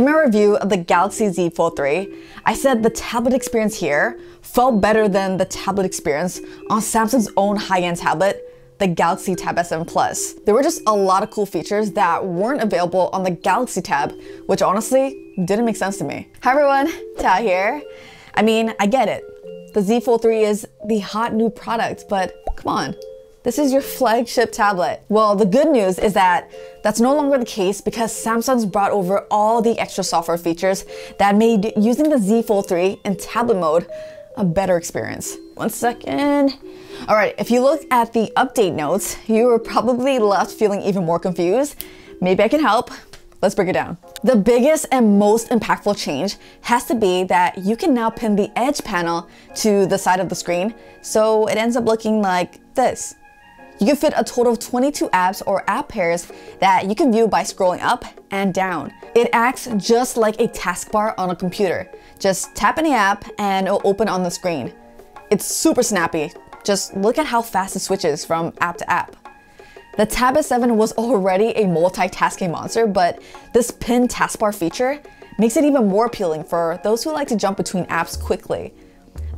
In my review of the Galaxy Z Fold 3, I said the tablet experience here felt better than the tablet experience on Samsung's own high-end tablet, the Galaxy Tab S7 Plus. There were just a lot of cool features that weren't available on the Galaxy Tab, which honestly didn't make sense to me. Hi everyone, Thao here. I mean, I get it. The Z Fold 3 is the hot new product, but come on, this is your flagship tablet. Well, the good news is that that's no longer the case because Samsung's brought over all the extra software features that made using the Z Fold 3 in tablet mode a better experience. One second. All right, if you look at the update notes, you were probably left feeling even more confused. Maybe I can help. Let's break it down. The biggest and most impactful change has to be that you can now pin the edge panel to the side of the screen, so it ends up looking like this. You can fit a total of 22 apps or app pairs that you can view by scrolling up and down. It acts just like a taskbar on a computer. Just tap any app and it'll open on the screen. It's super snappy. Just look at how fast it switches from app to app. The Tab S7 was already a multitasking monster, but this pin taskbar feature makes it even more appealing for those who like to jump between apps quickly.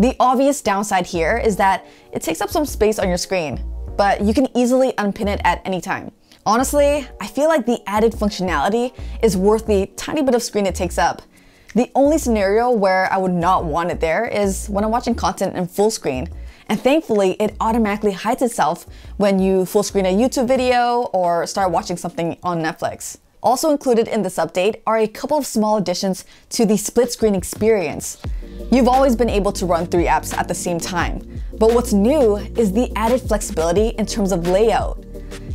The obvious downside here is that it takes up some space on your screen, but you can easily unpin it at any time. Honestly, I feel like the added functionality is worth the tiny bit of screen it takes up. The only scenario where I would not want it there is when I'm watching content in full screen. And thankfully, it automatically hides itself when you full screen a YouTube video or start watching something on Netflix. Also included in this update are a couple of small additions to the split screen experience. You've always been able to run three apps at the same time, but what's new is the added flexibility in terms of layout.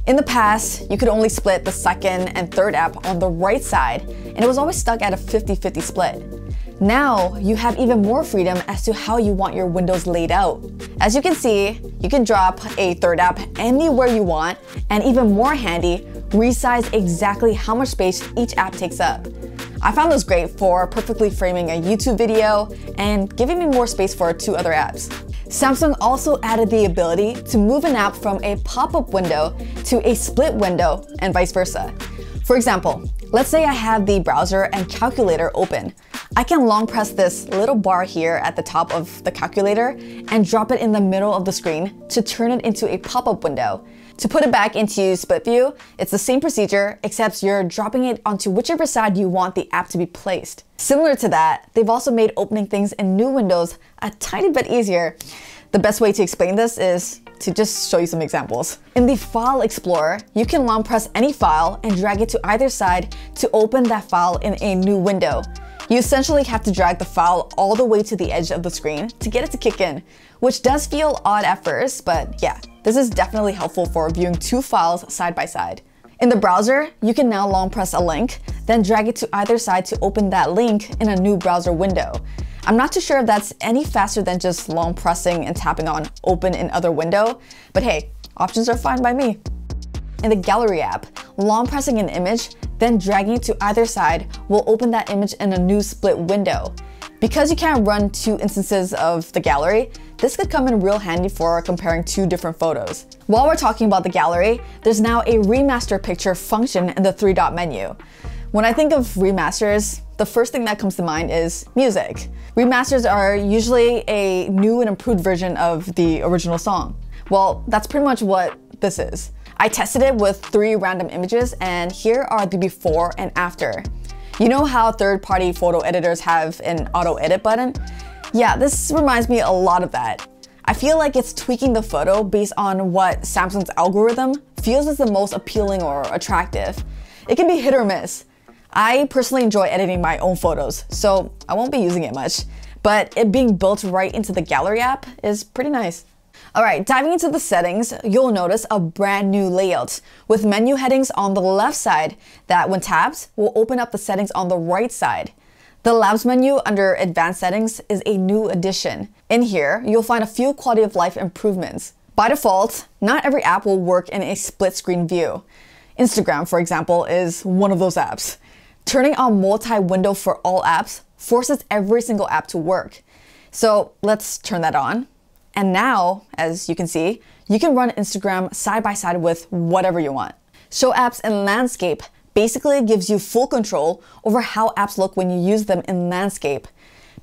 In the past, you could only split the second and third app on the right side, and it was always stuck at a 50-50 split. Now, you have even more freedom as to how you want your windows laid out. As you can see, you can drop a third app anywhere you want, and even more handy, resize exactly how much space each app takes up. I found this great for perfectly framing a YouTube video and giving me more space for two other apps. Samsung also added the ability to move an app from a pop-up window to a split window and vice versa. For example, let's say I have the browser and calculator open. I can long press this little bar here at the top of the calculator and drop it in the middle of the screen to turn it into a pop-up window. To put it back into split view, it's the same procedure, except you're dropping it onto whichever side you want the app to be placed. Similar to that, they've also made opening things in new windows a tiny bit easier. The best way to explain this is to just show you some examples. In the File Explorer, you can long press any file and drag it to either side to open that file in a new window. You essentially have to drag the file all the way to the edge of the screen to get it to kick in, which does feel odd at first, but yeah, this is definitely helpful for viewing two files side by side. In the browser, you can now long press a link, then drag it to either side to open that link in a new browser window. I'm not too sure if that's any faster than just long pressing and tapping on open in other window, but hey, options are fine by me. In the Gallery app, long pressing an image, then dragging it to either side will open that image in a new split window. Because you can't run two instances of the gallery, this could come in real handy for comparing two different photos. While we're talking about the gallery, there's now a remaster picture function in the three dot menu. When I think of remasters, the first thing that comes to mind is music. Remasters are usually a new and improved version of the original song. Well, that's pretty much what this is. I tested it with three random images and here are the before and after. You know how third-party photo editors have an auto edit button? Yeah, this reminds me a lot of that. I feel like it's tweaking the photo based on what Samsung's algorithm feels is the most appealing or attractive. It can be hit or miss. I personally enjoy editing my own photos, so I won't be using it much, but it being built right into the gallery app is pretty nice. Alright, diving into the settings, you'll notice a brand new layout with menu headings on the left side that when tapped will open up the settings on the right side. The Labs menu under Advanced Settings is a new addition. In here, you'll find a few quality of life improvements. By default, not every app will work in a split screen view. Instagram, for example, is one of those apps. Turning on multi-window for all apps forces every single app to work. So let's turn that on. And now, as you can see, you can run Instagram side by side with whatever you want. Show apps in landscape basically gives you full control over how apps look when you use them in landscape.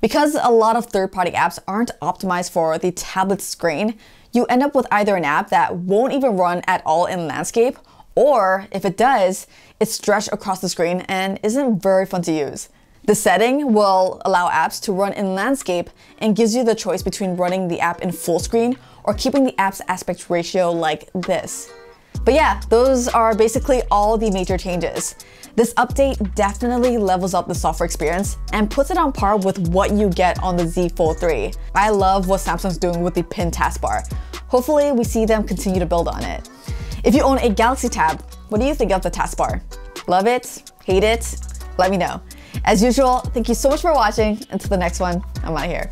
Because a lot of third party apps aren't optimized for the tablet screen, you end up with either an app that won't even run at all in landscape, or if it does, it's stretched across the screen and isn't very fun to use. The setting will allow apps to run in landscape and gives you the choice between running the app in full screen or keeping the app's aspect ratio like this. But yeah, those are basically all the major changes. This update definitely levels up the software experience and puts it on par with what you get on the Z Fold 3. I love what Samsung's doing with the pin taskbar. Hopefully we see them continue to build on it. If you own a Galaxy Tab, what do you think of the taskbar? Love it? Hate it? Let me know. As usual, thank you so much for watching. Until the next one, I'm out of here.